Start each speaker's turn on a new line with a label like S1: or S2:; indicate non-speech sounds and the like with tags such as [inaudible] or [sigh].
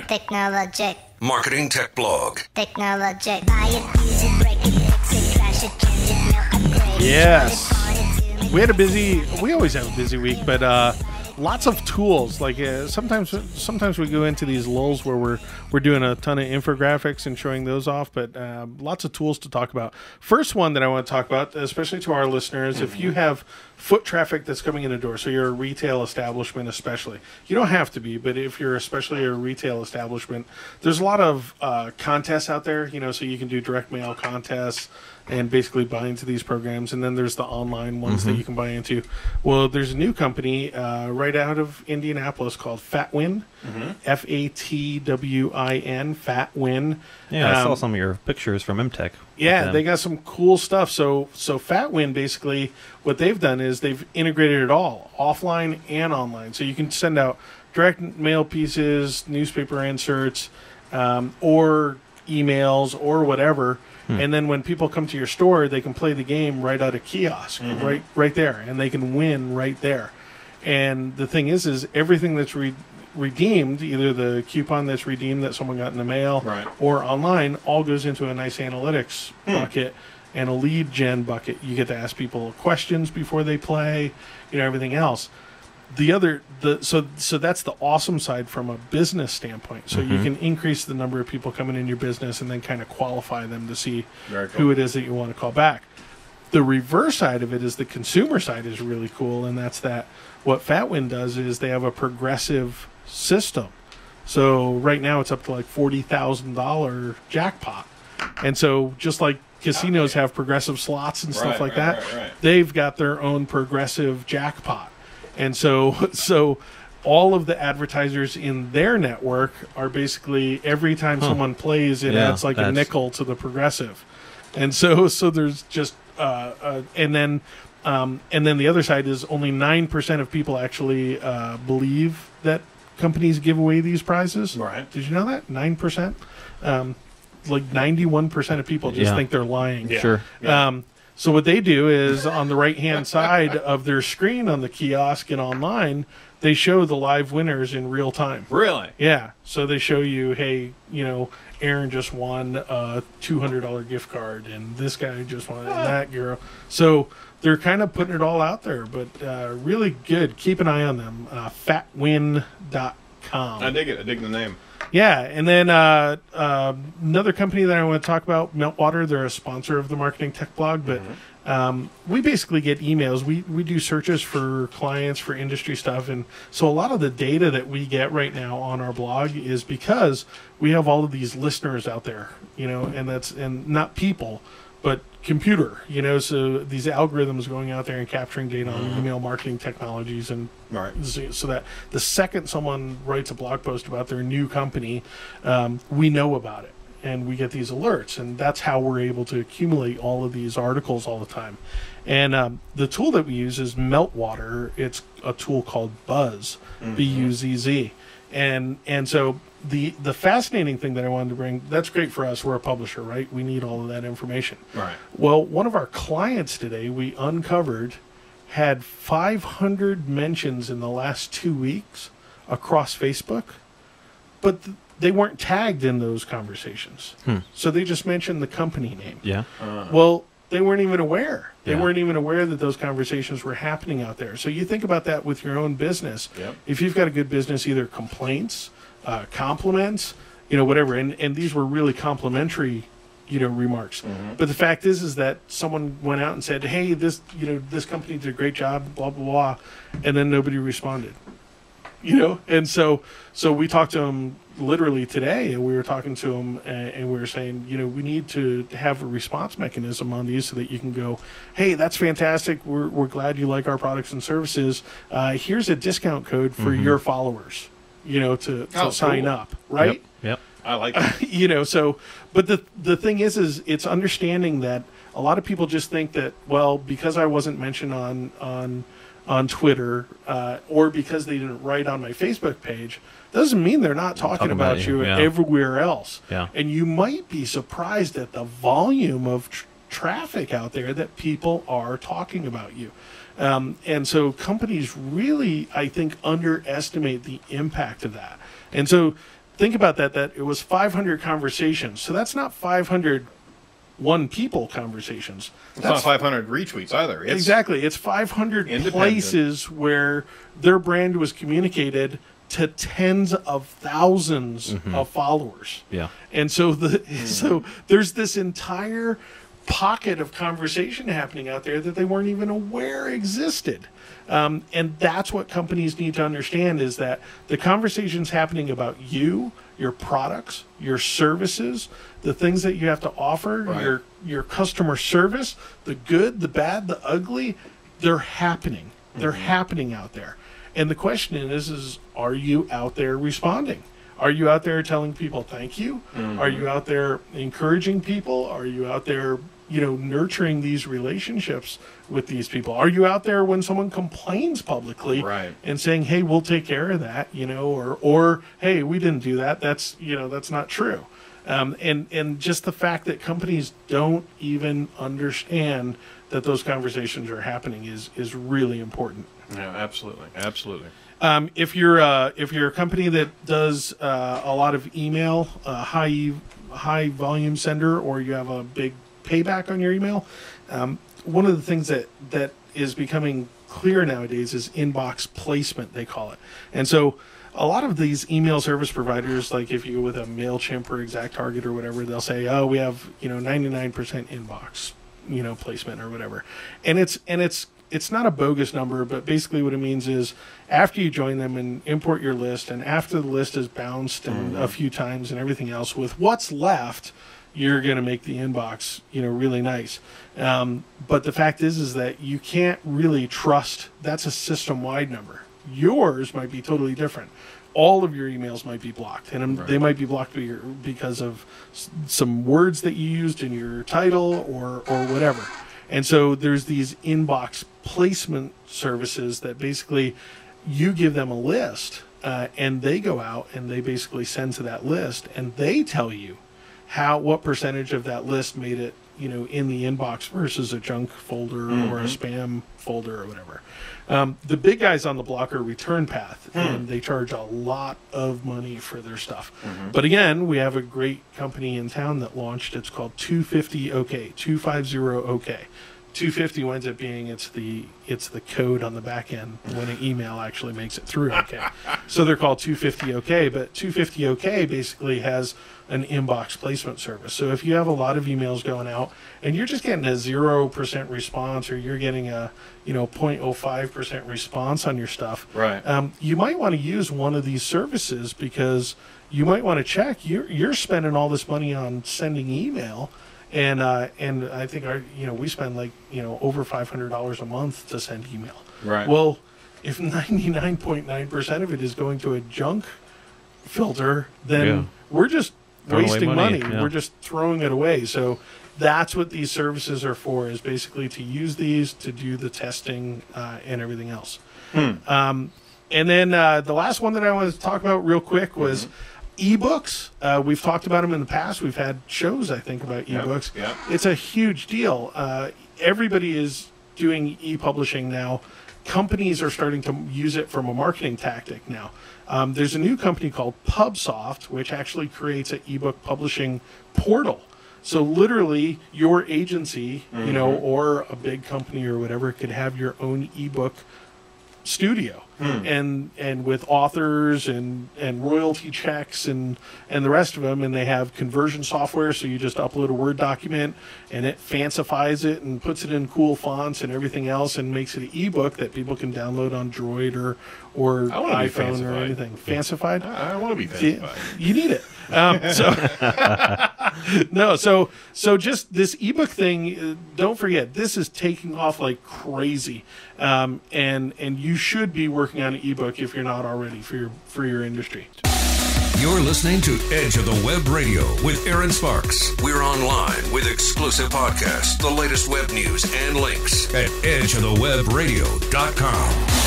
S1: Technologic,
S2: Marketing Tech Blog.
S1: technologic. Buy it, use it, break it, fix it, crash it, change it, melt, upgrade.
S3: Yes.
S1: It on it, zoom it.
S3: We had a busy. We always have a busy week, but uh, lots of tools. Like uh, sometimes, sometimes we go into these lulls where we're we're doing a ton of infographics and showing those off. But uh, lots of tools to talk about. First one that I want to talk about, especially to our listeners, if you have foot traffic that's coming in the door, so you're a retail establishment, especially, you don't have to be, but if you're especially a retail establishment, there's a lot of uh, contests out there. You know, so you can do direct mail contests and basically buy into these programs. And then there's the online ones that you can buy into. Well, there's a new company uh, right out of Indianapolis called Fatwin, F A T W I N, Fatwin.
S4: Yeah, I saw
S3: Um,
S4: some of your pictures from MTech.
S3: yeah, they got some cool stuff. So so Fatwin basically what they've done is they've integrated it all, offline and online. So you can send out direct mail pieces, newspaper inserts, um, or emails or whatever. Hmm. And then when people come to your store, they can play the game right out of kiosk, mm-hmm. right right there, and they can win right there. And the thing is, is everything that's re- redeemed, either the coupon that's redeemed that someone got in the mail,
S5: Right.
S3: or online, all goes into a nice analytics hmm. bucket and a lead gen bucket. You get to ask people questions before they play, you know, everything else. The other, the so so that's the awesome side from a business standpoint. So you mm-hmm. can increase the number of people coming in your business and then kind of qualify them to see
S5: cool.
S3: who it is that you want to call back. The reverse side of it is the consumer side is really cool, and that's that what Fatwin does is they have a progressive system. So right now it's up to like forty thousand dollar jackpot, and so just like casinos have progressive slots and stuff
S5: Right,
S3: like
S5: right,
S3: that,
S5: right.
S3: they've got their own progressive jackpot, and so [laughs] so all of the advertisers in their network are basically every time someone plays, it
S4: Yeah,
S3: adds like a nickel to the progressive, and so [laughs] so there's just uh, uh, and then. Um, and then the other side is only 9% of people actually uh, believe that companies give away these prizes.
S5: Right.
S3: Did you know that? 9%? Um, like 91% of people just
S4: Yeah.
S3: think they're lying.
S5: Yeah.
S4: Sure.
S3: Um, so what they do is on the right hand side of their screen on the kiosk and online, they show the live winners in real time.
S5: Really?
S3: Yeah. So they show you, hey, you know, Aaron just won a two hundred dollar gift card, and this guy just won, and that girl. So they're kind of putting it all out there, but uh, really good. Keep an eye on them. Uh, fatwin.com.
S5: I dig it. I dig the name.
S3: Yeah, and then uh, uh, another company that I want to talk about, Meltwater. They're a sponsor of the Marketing Tech Blog, but um, we basically get emails. We we do searches for clients for industry stuff, and so a lot of the data that we get right now on our blog is because we have all of these listeners out there, you know, and that's and not people, but computer, you know. So these algorithms going out there and capturing data on email marketing technologies and
S5: Right.
S3: so so that the second someone writes a blog post about their new company, um, we know about it and we get these alerts, and that's how we're able to accumulate all of these articles all the time. And um, the tool that we use is Meltwater. It's a tool called Buzz, B U Z Z, and and so the the fascinating thing that I wanted to bring that's great for us. We're a publisher, right? We need all of that information.
S5: Right.
S3: Well, one of our clients today we uncovered had 500 mentions in the last two weeks across Facebook, but th- they weren't tagged in those conversations. Hmm. So they just mentioned the company name.
S4: Yeah. Uh.
S3: Well, they weren't even aware. They
S4: Yeah.
S3: weren't even aware that those conversations were happening out there. So you think about that with your own business.
S5: Yep.
S3: If you've got a good business, either complaints, uh, compliments, you know, whatever. And and these were really complimentary, you know, remarks. But the fact is, is that someone went out and said, "Hey, this, you know, this company did a great job," blah blah blah, and then nobody responded you know? And so so we talked to them literally today and we were talking to them, and, and we were saying you know we need to have a response mechanism on these so that you can go hey that's fantastic. We're, we're glad you like our products and services. Uh, here's a discount code for your followers you know to, to
S5: Oh,
S3: sign
S5: cool.
S3: up right
S4: Yep.
S5: I like it. [laughs]
S3: you know so but the the thing is is it's understanding that a lot of people just think that well because i wasn't mentioned on on on twitter uh, or because they didn't write on my facebook page doesn't mean they're not talking,
S4: Talking
S3: about,
S4: about
S3: you
S4: you, yeah.
S3: everywhere else
S4: Yeah.
S3: and you might be surprised at the volume of tr- traffic out there that people are talking about you um, and so companies really i think underestimate the impact of that and so think about that. That it was 500 conversations. So that's not 500 one people conversations.
S2: It's not 500 retweets either. It's,
S3: Exactly. It's 500 places where their brand was communicated to tens of 1000s of followers.
S4: Yeah.
S3: And so the [laughs] so there's this entire pocket of conversation happening out there that they weren't even aware existed. Um, and that's what companies need to understand is that the conversations happening about you, your products, your services, the things that you have to offer,
S2: Right.
S3: your your customer service, the good, the bad, the ugly, they're happening. They're happening out there. And the question is is are you out there responding? Are you out there telling people thank you? Are you out there encouraging people? Are you out there, you know, nurturing these relationships with these people? Are you out there when someone complains publicly
S2: Right.
S3: and saying, "Hey, we'll take care of that," you know, or or "Hey, we didn't do that. That's, you know, that's not true." Um, and and just the fact that companies don't even understand that those conversations are happening is is really important.
S2: Yeah, absolutely. Absolutely.
S3: Um, if you're uh, if you're a company that does uh, a lot of email, uh, high high volume sender, or you have a big payback on your email, um, one of the things that that is becoming clear nowadays is inbox placement. They call it, and so a lot of these email service providers, like if you go with a Mailchimp or ExactTarget or whatever, they'll say, "Oh, we have you know 99% inbox, you know, placement or whatever," and it's and it's it's not a bogus number, but basically what it means is after you join them and import your list, and after the list is bounced and a few times and everything else, with what's left, you're going to make the inbox, you know, really nice. Um, but the fact is, is that you can't really trust. That's a system-wide number. Yours might be totally different. All of your emails might be blocked, and um, they might be blocked because of some words that you used in your title or or whatever. And so there's these inbox placement services that basically you give them a list uh, and they go out and they basically send to that list and they tell you how what percentage of that list made it you know in the inbox versus a junk folder or a mm-hmm. spam folder or whatever. Um, the big guys on the block are return path hmm. and they charge a lot of money for their stuff. Mm-hmm. But again we have a great company in town that launched. It's called 250 ok 250 ok 250 winds up being it's the it's the code on the back end when an email actually makes it through okay so they're called 250 okay but 250 okay basically has an inbox placement service so if you have a lot of emails going out and you're just getting a 0% response or you're getting a you know 0.05% response on your stuff
S2: Right.
S3: um, you might want to use one of these services because you might want to check you're, you're spending all this money on sending email and uh, and I think our you know we spend like you know over five hundred dollars a month to send email.
S2: Right.
S3: Well, if ninety nine point nine percent of it is going to a junk filter, then
S4: Yeah.
S3: we're just
S4: Throwing
S3: wasting
S4: money,
S3: money.
S4: yeah.
S3: We're just throwing it away. So that's what these services are for: is basically to use these to do the testing uh, and everything else. Um, and then uh, the last one that I wanted to talk about real quick was ebooks. Uh, we've talked about them in the past. We've had shows, I think, about
S2: Yep,
S3: ebooks.
S2: yep.
S3: It's a huge deal. Uh, everybody is doing e-publishing now. Companies are starting to use it from a marketing tactic now. Um, there's a new company called PubSoft, which actually creates an ebook publishing portal. So literally, your agency, you know, or a big company or whatever, could have your own ebook studio and and with authors and and royalty checks and and the rest of them and they have conversion software so you just upload a word document and it fancifies it and puts it in cool fonts and everything else and makes it an ebook that people can download on droid or or
S2: I wanna be
S3: iphone or anything fancified
S2: I, I want to be fancified.
S3: you need it. Um, so [laughs] no, so so just this ebook thing. uh, Don't forget, this is taking off like crazy, um, and and you should be working on an ebook if you're not already for your for your industry.
S5: You're listening to Edge of the Web Radio with Erin Sparks. We're online with exclusive podcasts, the latest web news, and links at edgeofthewebradio.com.